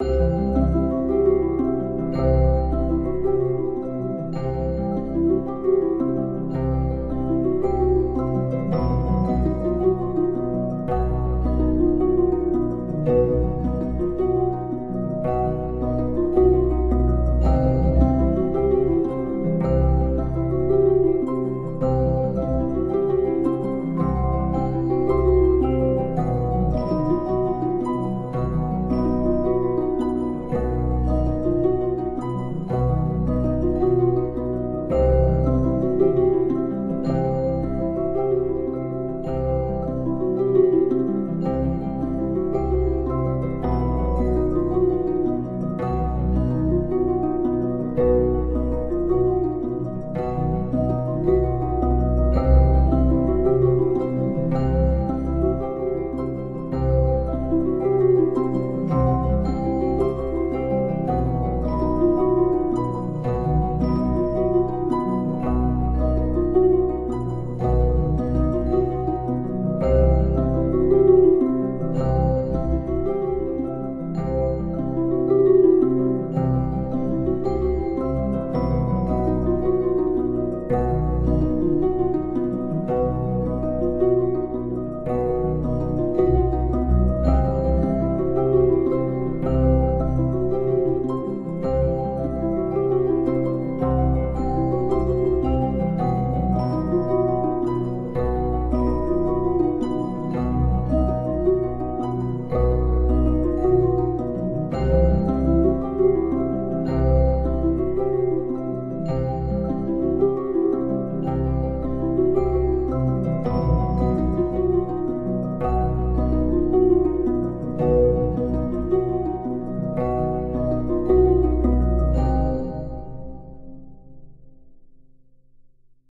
Música